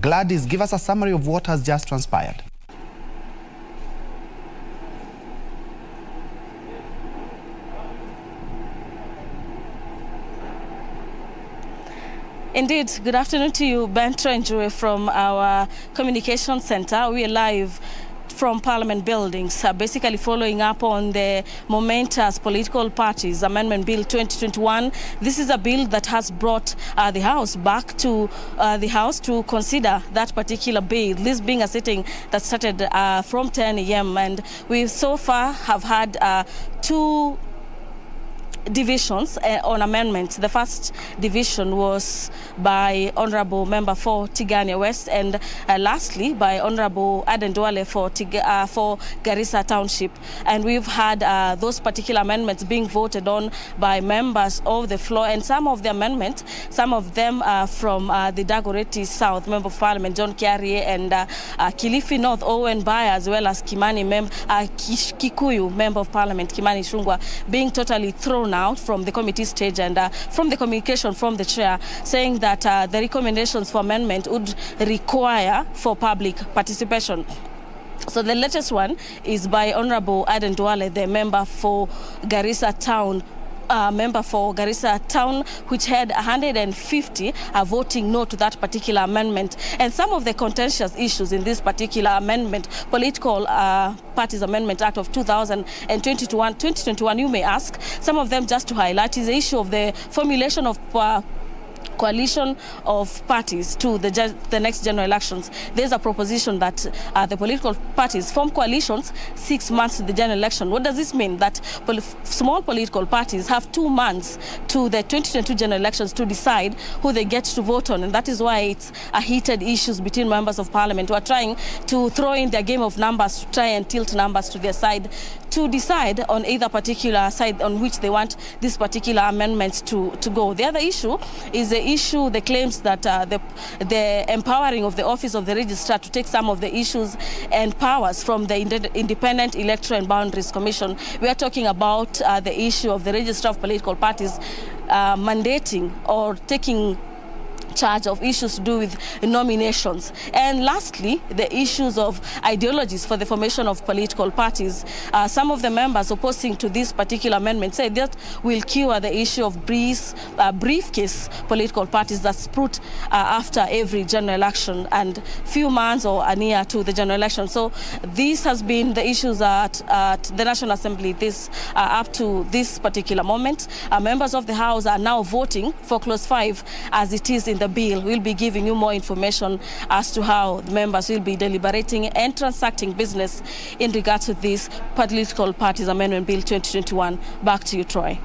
Gladys, give us a summary of what has just transpired. Indeed, good afternoon to you, Ben Trenjue from our communication center. We are live from Parliament buildings, uh, basically following up on the momentous political parties Amendment Bill 2021. This is a bill that has brought uh, the House back to uh, the House to consider that particular bill. This being a sitting that started uh, from 10 a.m. and we so far have had uh, two divisions uh, on amendments. The first division was by Honourable Member for Tigania West and uh, lastly by Honourable Aden Duale for, uh, for Garissa Township. And we've had those particular amendments being voted on by members of the floor and some of the amendments, some of them uh, from the Dagoretti South Member of Parliament John Kiarie and Kilifi North Owen Baya as well as Kimani Mem Kikuyu Member of Parliament Kimani Ichung'wah being totally thrown out from the committee stage and uh, from the communication from the chair saying that uh, the recommendations for amendment would require for public participation. So the latest one is by Honorable Aden Duale, the member for Garissa Town uh, member for Garissa Town, which had 150 uh, voting no to that particular amendment. And some of the contentious issues in this particular amendment, Political uh, Parties Amendment Act of 2021, 2021, you may ask, some of them just to highlight is the issue of the formulation of coalition of parties to the, the next general elections. There's a proposition that uh, the political parties form coalitions six months to the general election. What does this mean? That pol small political parties have two months to the 2022 general elections to decide who they get to vote on. And that is why it's a heated issues between members of parliament who are trying to throw in their game of numbers to try and tilt numbers to their side to decide on either particular side on which they want these particular amendments to, to go. The other issue is the issue, the claims that uh, the, the empowering of the office of the registrar to take some of the issues and powers from the Independent Electoral and Boundaries Commission. We are talking about uh, the issue of the registrar of political parties uh, mandating or taking charge of issues to do with nominations. And lastly, the issues of ideologies for the formation of political parties. Uh, some of the members opposing to this particular amendment say that will cure the issue of brief, uh, briefcase political parties that sprout uh, after every general election and few months or a year to the general election. So this has been the issues at, at the National Assembly this uh, up to this particular moment. Uh, members of the House are now voting for Clause 5 as it is in the bill. We'll be giving you more information as to how the members will be deliberating and transacting business in regards to this Political Parties Amendment Bill 2021. Back to you, Troy.